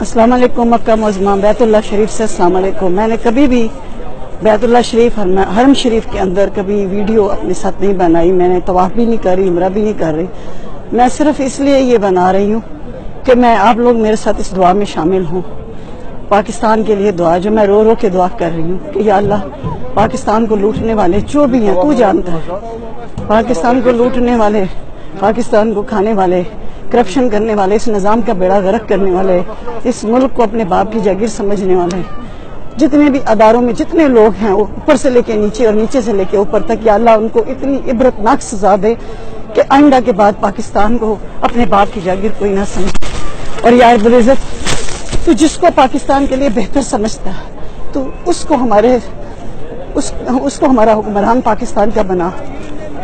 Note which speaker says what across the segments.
Speaker 1: السلام علیکم، مکہ معظمہ، بیت اللہ شریف سے السلام علیکم۔ میں نے کبھی بھی بیت اللہ شریف حرم شریف کے اندر کبھی ویڈیو اپنے ساتھ نہیں بنائی۔ میں نے طواف بھی نہیں کر رہی عمرہ بھی نہیں کر رہی۔ میں صرف اس لیے یہ بنا رہی ہوں کہ میں آپ لوگ میرے ساتھ اس دعا میں شامل ہوں۔ پاکستان کے لیے دعا، جو میں رو رو کے دعا کر رہی ہوں کہ یا اللہ، پاکستان کو لوٹنے والے جو بھی ہیں، تو جانتا ہے۔ پاکستان کو لوٹنے والے، پاکستان کو کھانے والے کرپشن کرنے والے اس نظام کا بیڑا غرق کرنے والے اس ملک کو اپنے باپ کی جاگیر سمجھنے والے۔ جتنے بھی اداروں میں جتنے لوگ ہیں وہ اوپر سے لے کے نیچے اور نیچے سے لے کے اوپر تک یا اللہ ان کو اتنی عبرت ناک سزا دے کہ آئندہ کے بعد پاکستان کو اپنے باپ کی جاگیر کوئی نہ سمجھے۔ اور یا بلعزت تو جس کو پاکستان کے لیے بہتر سمجھتا تو اس کو ہمارے اس, اس کو ہمارا حکمران پاکستان کا بنا۔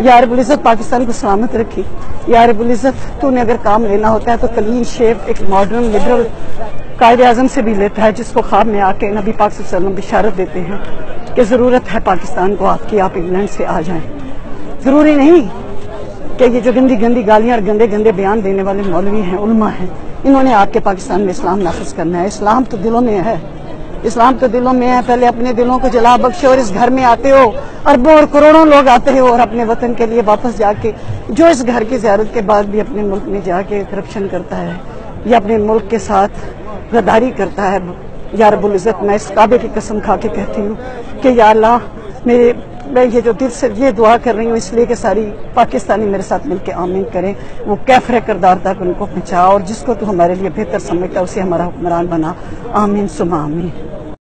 Speaker 1: یا رب العزت پاکستان کو سلامت رکھی یا رب العزت، تو نے اگر کام لینا ہوتا ہے تو کلین شیف ایک ماڈرن لبرل قائد اعظم سے بھی لیتا ہے، جس کو خواب میں آ کے نبی پاک صلی اللہ علیہ وسلم بشارت دیتے ہیں کہ ضرورت ہے پاکستان کو آپ کی، آپ انگلینڈ سے آ جائیں۔ ضروری نہیں کہ یہ جو گندی گندی گالیاں اور گندے گندے بیان دینے والے مولوی ہیں، علماء ہیں، انہوں نے آپ کے پاکستان میں اسلام نافذ کرنا ہے۔ اسلام تو دلوں میں ہے۔ اسلام تو دلوں میں ہے، پہلے اپنے دلوں کو جلا بخشے اور اس گھر میں آتے ہو، اربوں اور کروڑوں لوگ آتے ہو اور اپنے وطن کے لیے واپس جا کے، جو اس گھر کی زیارت کے بعد بھی اپنے ملک میں جا کے کرپشن کرتا ہے، یا اپنے ملک کے ساتھ غداری کرتا ہے، یا رب العزت میں اس کعبے کی قسم کھا کے کہتی ہوں کہ یا اللہ، میرے میں یہ جو دل سے یہ دعا کر رہی ہوں، اس لیے کہ ساری پاکستانی میرے ساتھ مل کے آمین کریں۔ وہ کیفر کردار تک ان کو پہنچا اور جس کو تو ہمارے لیے بہتر سمجھتا، اسے ہمارا حکمران بنا۔ آمین سما آمین۔